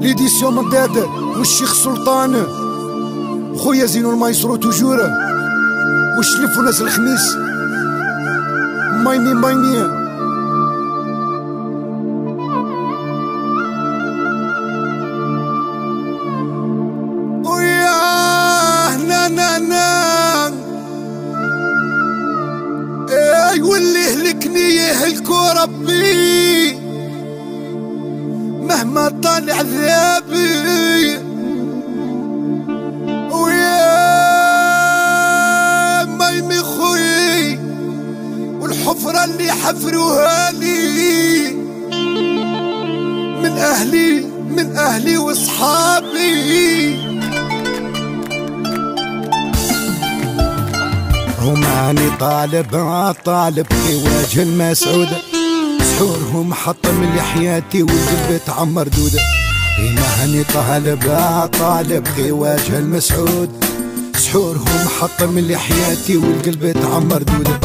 ليديسيون مداد والشيخ سلطان خويا زينو المايسرو توجور وشلف ناس الخميس مايمي مايمي وياه نا نا نا اي واللي هلكني يهلكو ربي مهما طال عذابي ويا مايمي خوي والحفرة اللي حفروها لي. من أهلي من أهلي وصحابي هماني طالب طالب في وجه المسعودة. سحورهم حطم لحياتي والقلب تعمر دودة هماني طالب طالب في وجه المسعود. سحورهم حطم لحياتي والقلب تعمر دودة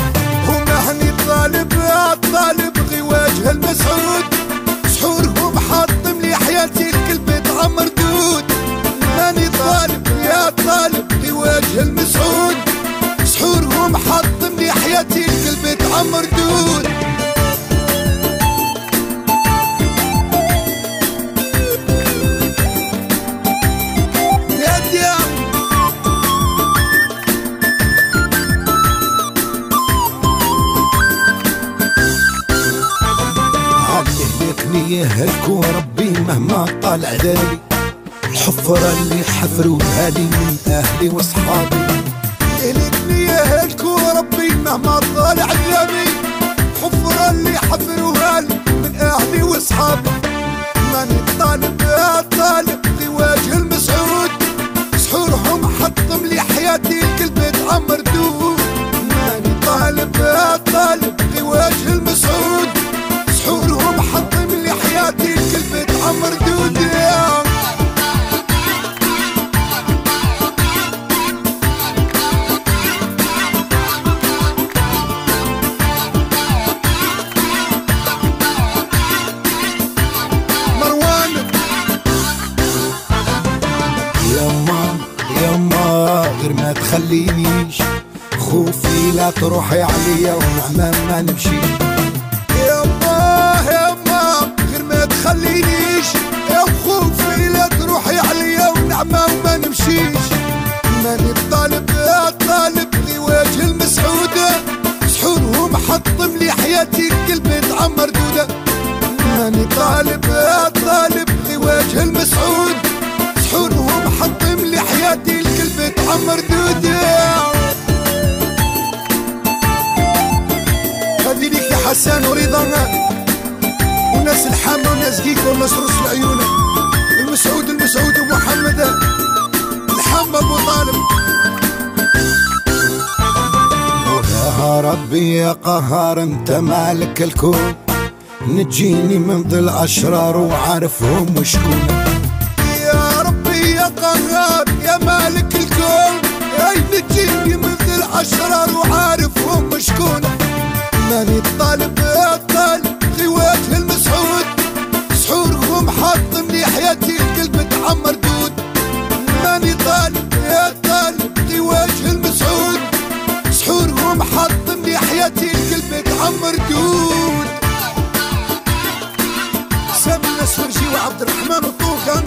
هماني طالب طالب في وجه المسعود. سحورهم حطم لحياتي القلب تعمر دود. ماني طالب يا طالب في وجه المسعود. سحورهم حطم لي حياتي القلب تعمر دود. علي هلكني يهلكوا ربي مهما طال عذابي الحفرة اللي حفروها لي من أهلي وصحابي يهلكني يهلكوا ربي مهما طال عذابي حفرة اللي حفروها لي من أهلي وصحابي غير ما تخلينيش. خوفي لا تروحي عليا ونعمة ما نمشي. يما يما غير ما تخلينيش. يا خوفي لا تروحي عليا ونعمة ما نمشيش ماني طالب يا طالب في وجه المسعودة. سحورهم حطم لي حياتي القلب تعمر دودة ماني طالب يا طالب في وجه المسعود ورضا وناس الحامة وناس كيكة وناس رش العيون المسعود المسعود ومحمد الحامة أبو طالب. يا ربي يا قهار أنت مالك الكون. نجيني من ظل أشرار وعارفهم وشكون. يا ربي يا قهار يا مالك الكون. نجيني من ظل أشرار وعارفهم شكون ماني طالب حياتي القلب تعمر دود. ماني طالب يا في وجه المسعود. سحورهم حاطم لي حياتي القلب تعمر دود. سامي الناس فرجي وعبد الرحمن وطوكان